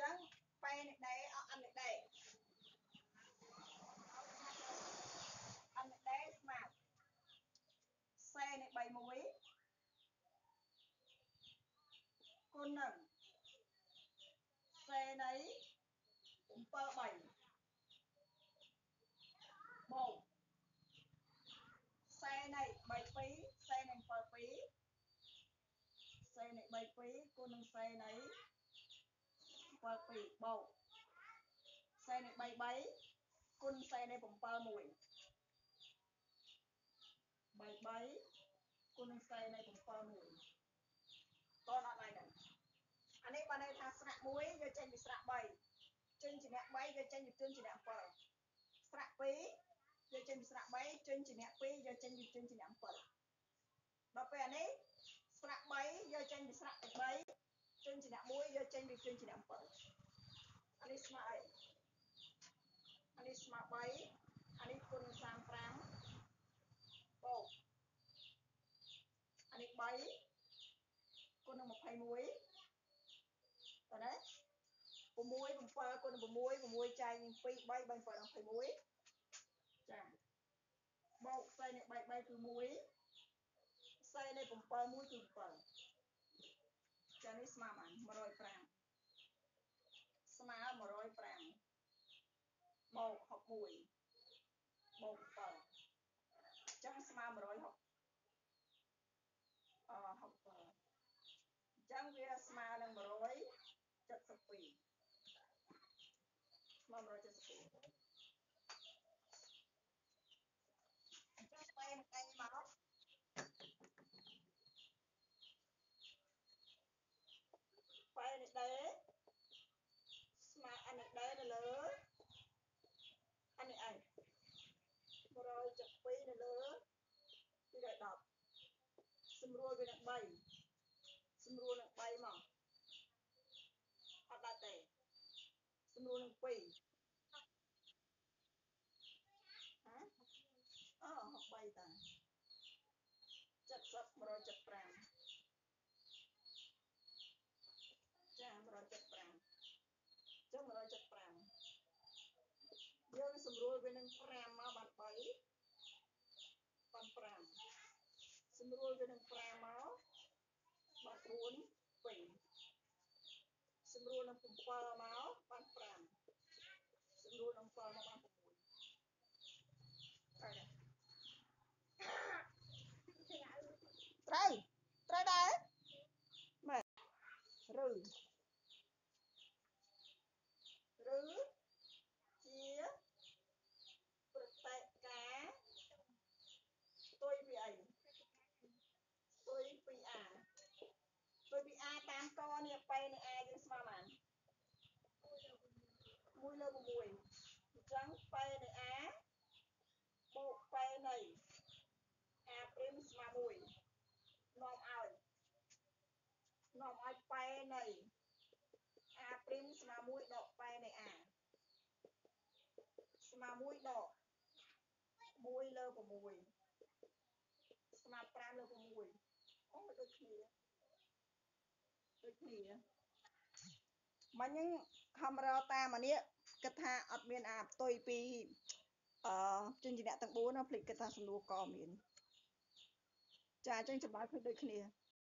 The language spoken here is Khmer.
ចឹងបែនេះដែរអត់អត់នេះដែរអត់នេះដែរស្មើសេនេះ3 1គុណនឹងសេនៃ7 3បូកសេនៃ3 2សេនៃ7 2សេនៃ3 2គុណនឹងសេនៃ7 2បូកសេនៃ3 3គុណសេនៃ7 1 3 3គុណនឹងសេនៃ7 1តអត់អត់ឡើយហ្នឹងអានេះបានន័យថាស្រាក់1យកចេញពីស្រាក់3ចេញជាអ្នក3យកចេញពីជើងជាអ្នក7ស្រាក់2យកចេញពីស្រាក់3ចេញជាអ្នក2យកចេញពីជើងជាអ្នក7ដល់ពេលអានេះស្រាក់3យកចេញពីស្រាក់ទី3 ជើងជាអ្នក1យកចេញពីជើងជាអ្នក7អានេះស្មើអីអានេះស្មើ3អានេះគុណ35បូកអានេះ3គុណនឹង21តើណា6 7គុណ6 6ចែកនឹង2 3 3 7 21ចាបូកផ្សេងនៃ3 3គឺ1ផ្សេងនៃ7 1គឺ7 ចានេះស្មើបាន105ស្មើ105បូក61បូក7ចឹងស្មើ160អ67ចឹងវាស្មើនឹង100 72ស្មើ172អញ្ចឹងបែរនឹងឯងមកបែរនេះដែរស្មើអានេះដែរនៅលើអានេះឯង172នៅលើ 210ស្រួលវានឹង3ស្រួលនឹង3មកអត់ដល់ទេសំនួរនឹង2ហ៎អូ63តា70 175ចា175ចឹង175យើងស្រួលវានឹង5មកបាន3បាន5 ស្រួលវានឹង5មកបាន4 2សម្រួលនឹង7មកបាន5សម្រួលនឹង7មកបាន6ត្រូវត្រូវដែរមែនឬឬជាប្រតិកាផ្ទុយពីអីផ្ទុយពីអាដូចពី a តា មកនេះពេលនេះ a យើងស្មើបាន1លើ6អញ្ចឹងពេលនៃ a បូកពេលនៃ a' ស្មើ1នាំឲ្យនាំឲ្យពេលនៃ a' ស្មើ1ដកពេលនៃ a ស្មើ1ដក1លើ6ស្មើ5លើ6អូដូចគ្នា ដូចគ្នាមិញហ្នឹងខំរកតាមអានេះគិតថាអត់មានអាផ្ទុយពីអឺជនជាអ្នកទាំង4ណាភ្លេចគិតថាសំណួរកមានចាអញ្ចឹងចម្លើយឃើញដូចគ្នា